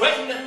when